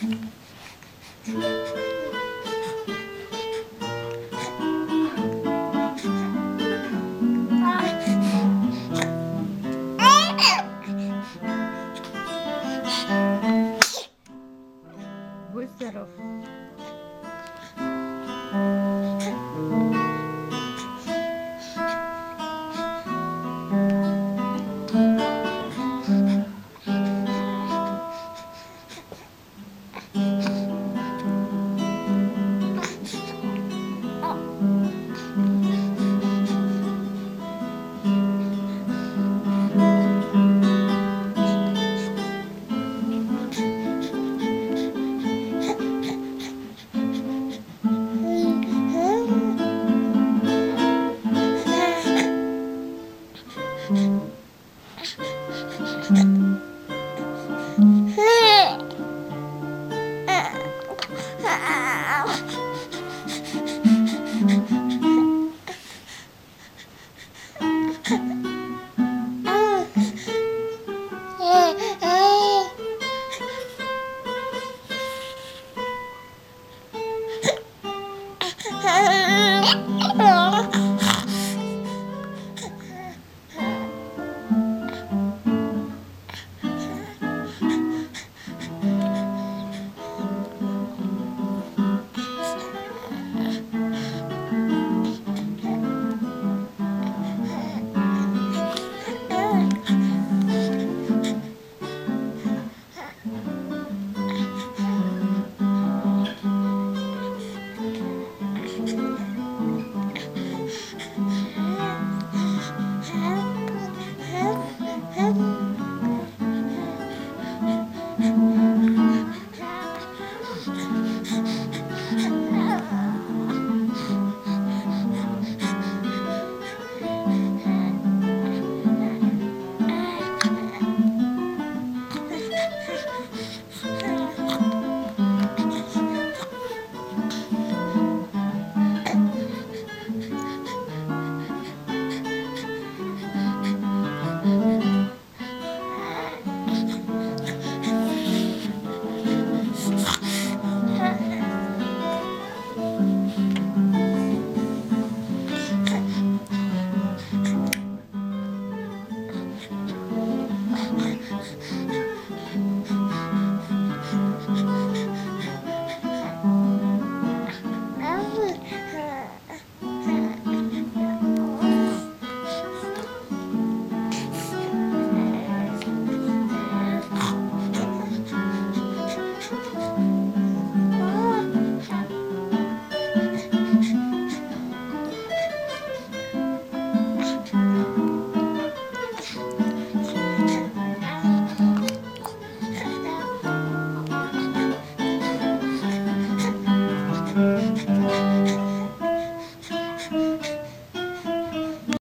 Будь здоров. Amen.